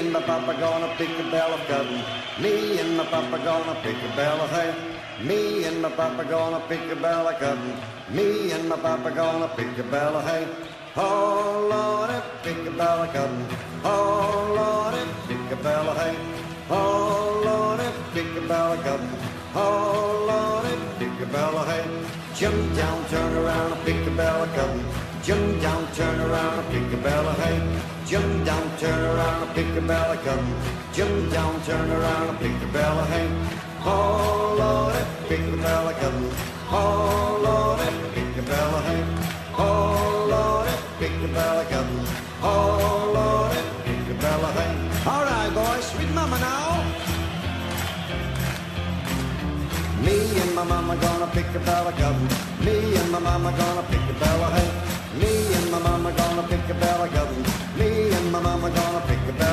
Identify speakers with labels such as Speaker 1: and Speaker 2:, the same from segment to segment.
Speaker 1: and my papa gonna pick a bell of cotton. Me and my papa gonna pick a bell of hay. Me and my papa gonna pick a bell of cotton. Me and my papa gonna pick a bell of hay. Oh Lordy, pick a bell of cotton. Oh Lordy, pick a bell of hay. Oh Lordy, pick a bell of cotton. Oh Lordy, pick a bell of hay. Jump down, turn around, pick a bell of cotton. Jump down, turn around, pick a bell of hay. Jump down, turn around, and pick a bella cup. Jump down, turn around, and pick a bella hang. Oh Lordy, pick a bella cup. Oh Lordy, pick a bella hang. Oh Lordy, pick a bella cup. Oh Lordy, pick a bella hang. All right, boys, sweet mama now. Me and my mama gonna pick a bella gum. Me and my mama gonna pick a bella hay. Me and my mama gonna pick a bella gum. Mama gonna pick
Speaker 2: the bell.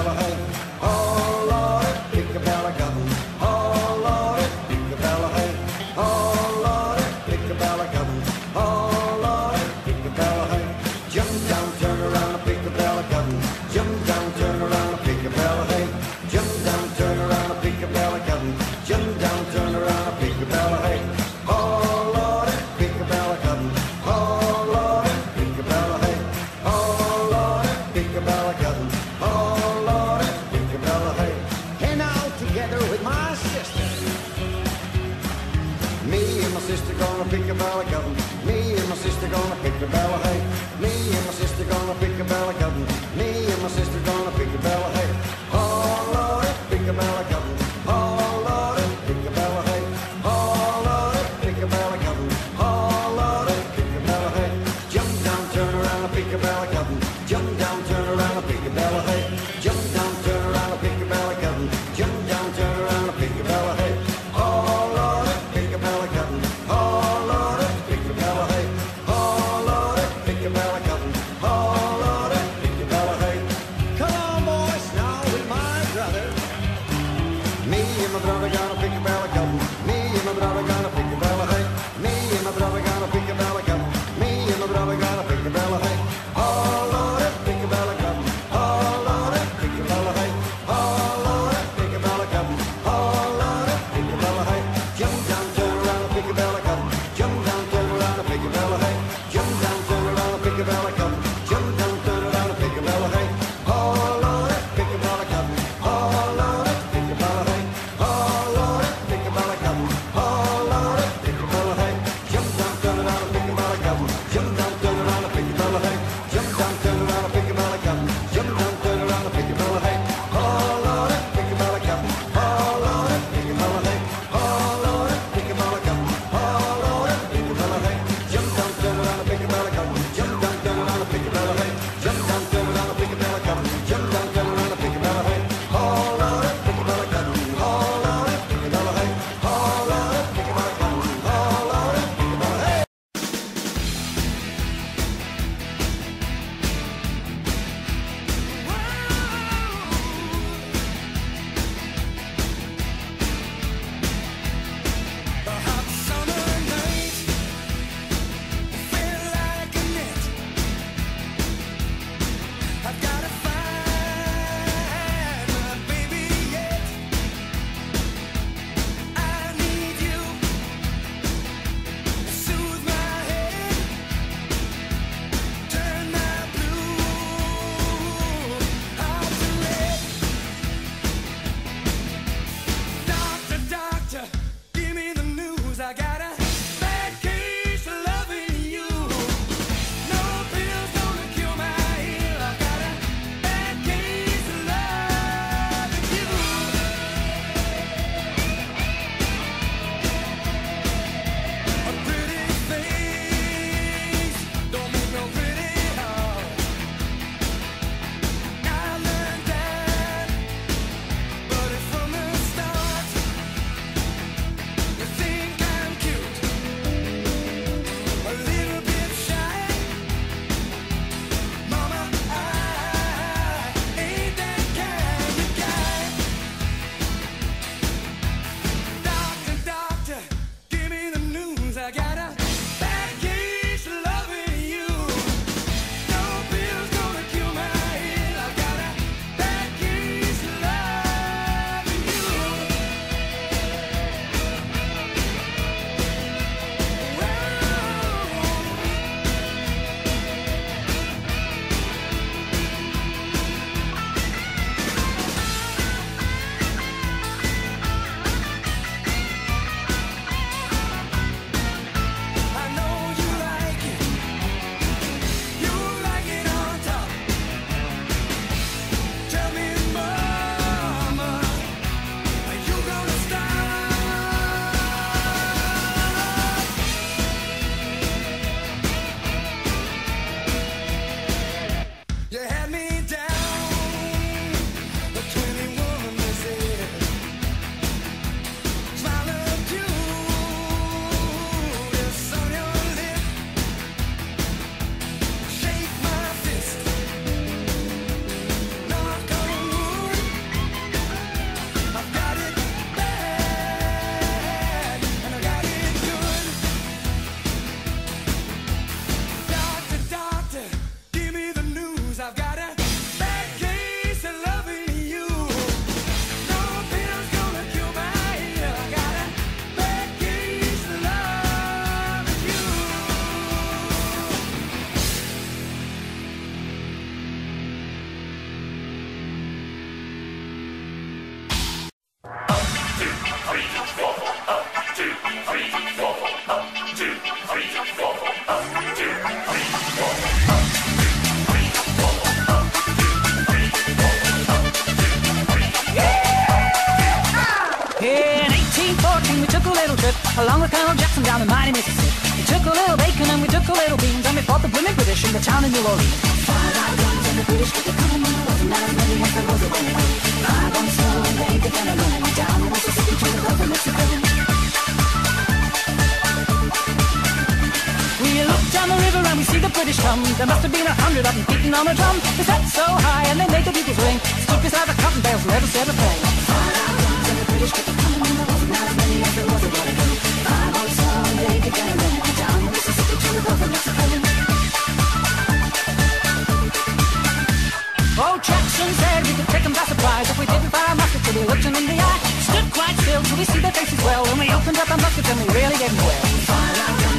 Speaker 2: If we didn't fire a musket till we looked them in the eye. Stood quite still till we see their faces well. When we opened up our muskets and we really gave them well.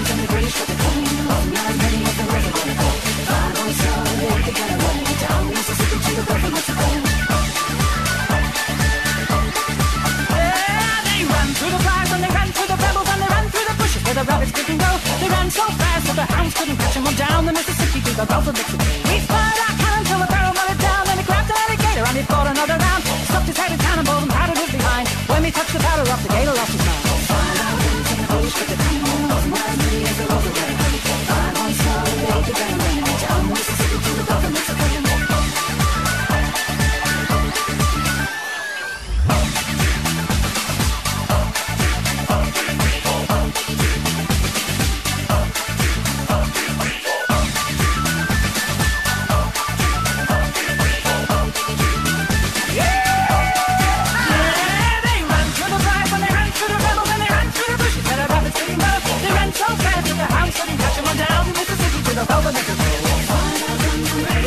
Speaker 2: And the British the snow and they the Mississippi to the they ran through the and they ran through the and they ran through the bushes where the rabbits couldn't go. They ran so fast that the hounds couldn't catch them. On down the Mississippi to the Gulf of Mexico.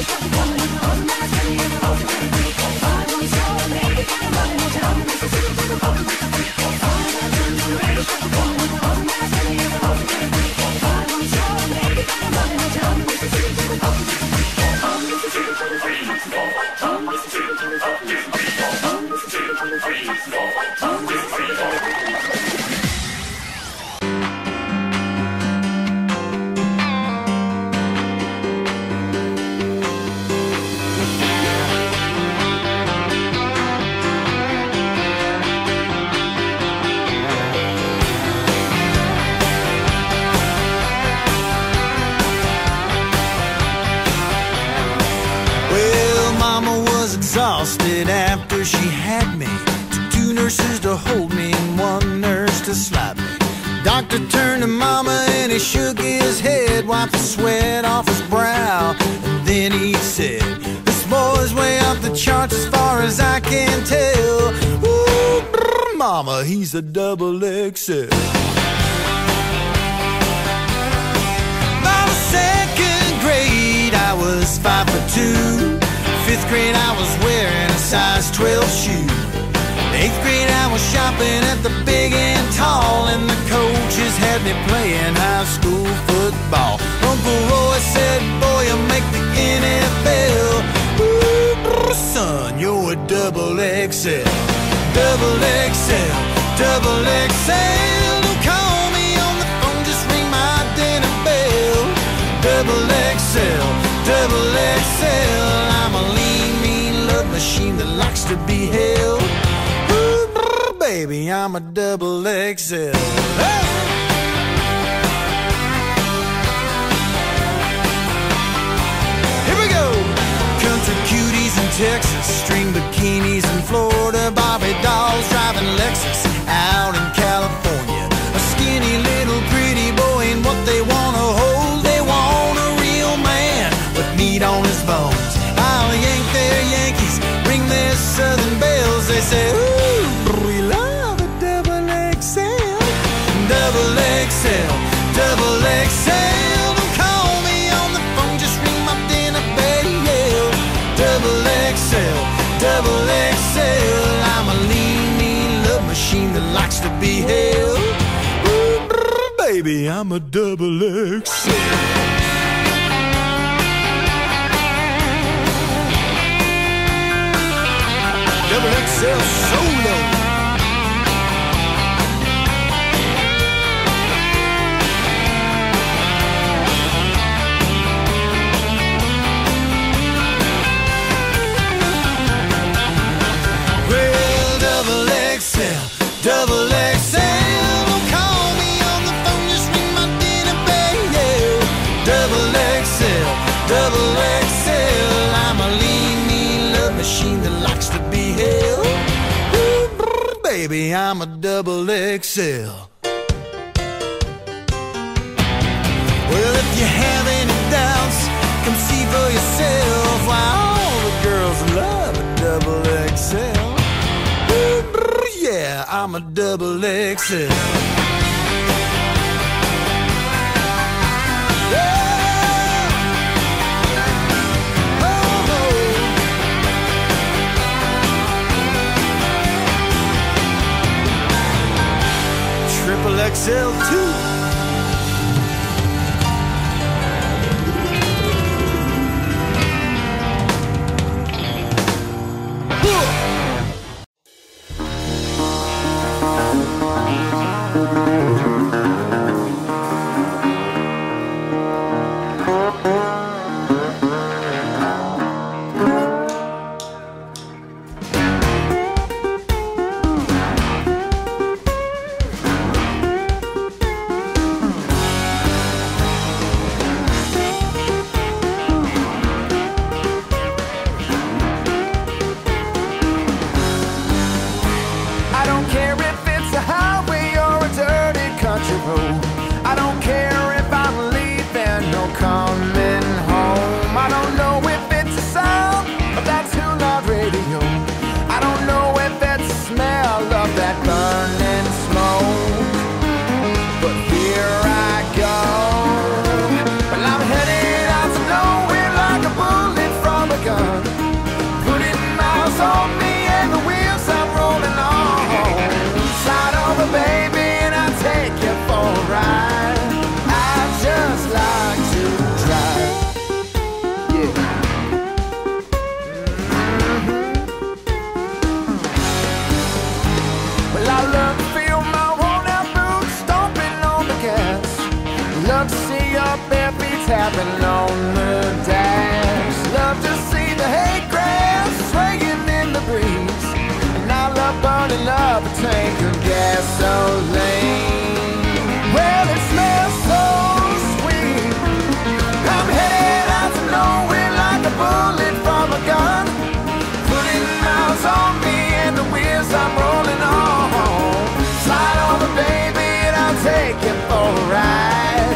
Speaker 3: Well, sweat off his brow, and then he said, "This boy's way up the charts as far as I can tell." Ooh, brr, Mama, he's a double XL. By the second grade, I was five foot two. Fifth grade, I was wearing a size 12 shoe. Eighth grade, I was shopping at the big and tall, and the coaches had me playing high school football. Uncle Roy said, Boy, you'll make the NFL. Ooh, son, you're a double XL. Double XL, double XL. Don't call me on the phone, just ring my dinner bell. Double XL, double XL. I'm a lean, mean love machine that likes to be held. Baby, I'm a double XL. Hey! Texas, string bikinis in Florida, Barbie dolls driving Lexus out in California. A skinny little pretty boy and what they wanna hold, they want a real man with meat on his bones. I'll yank their Yankees, ring their Southern bells. They say, baby, I'm a double XL. Double XL solo. Well, double XL, double XL. baby, I'm a double XL. Well, if you have any doubts, come see for yourself why all the girls love a double XL. Yeah, I'm a double XL. Yeah. myself too.
Speaker 4: take him for a ride.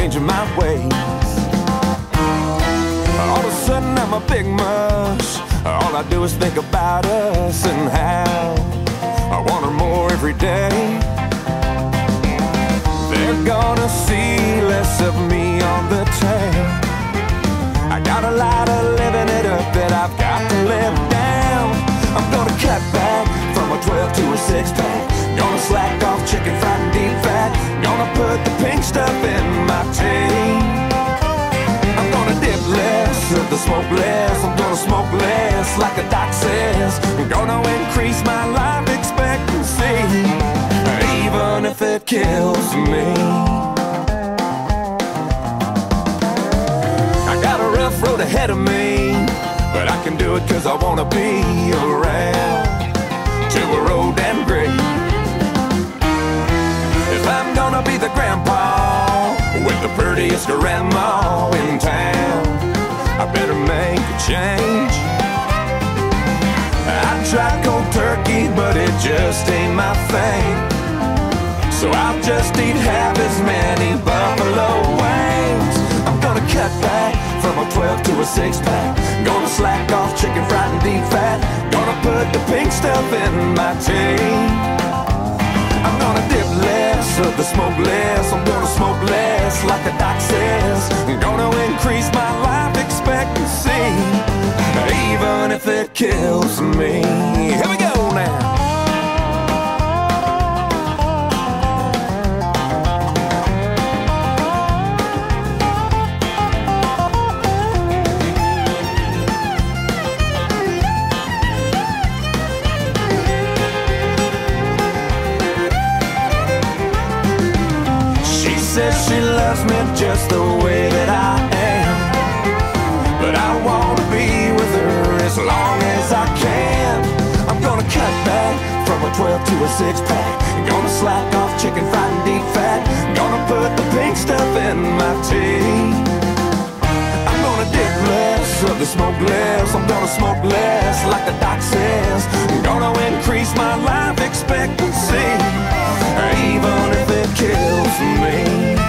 Speaker 5: Changing my ways. All of a sudden I'm a big mush. All I do is think about us and how I want her more every day. They're gonna see less of me on the tape. I got a lot of living it up that I've got to live down. I'm gonna cut back 12 to a 6 pack. Gonna slack off chicken fried and deep fat. Gonna put the pink stuff in my tea. I'm gonna dip less the smoke less. I'm gonna smoke less like a doc says. I'm gonna increase my life expectancy, even if it kills me. I got a rough road ahead of me, but I can do it cause I wanna be around and gray. If I'm gonna be the grandpa with the prettiest grandma in town, I better make a change. I tried cold turkey, but it just ain't my thing. So I'll just eat half as many buffalo wings. Cut back from a 12 to a 6 pack. Gonna slack off chicken fried and deep fat. Gonna put the pink stuff in my tea. I'm gonna dip less of the smoke less. I'm gonna smoke less, like the doc says. Gonna increase my life expectancy, even if it kills me. Here we go now. Loves me just the way that I am. But I wanna be with her as long as I can. I'm gonna cut back from a 12 to a 6 pack. Gonna slack off chicken fried and deep fat. Gonna put the pink stuff in my tea. I'm gonna dip less of the smoke less. I'm gonna smoke less, like the doc says. I'm gonna increase my life expectancy, even if it kills me.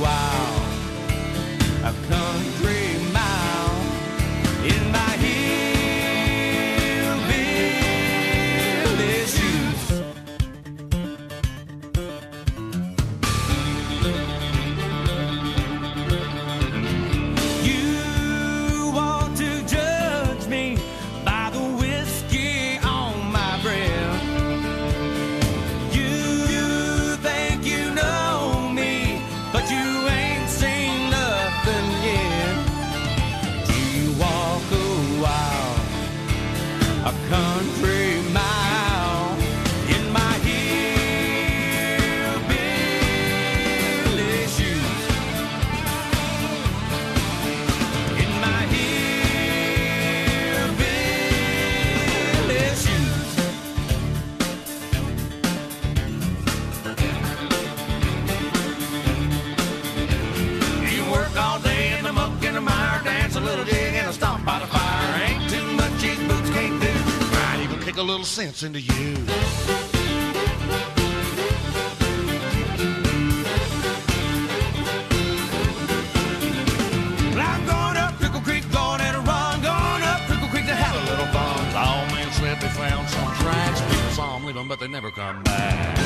Speaker 6: why. little
Speaker 7: sense into you. I'm going up Creek, going going up Creek to have a little fun. Said they found some tracks. People but they never come back.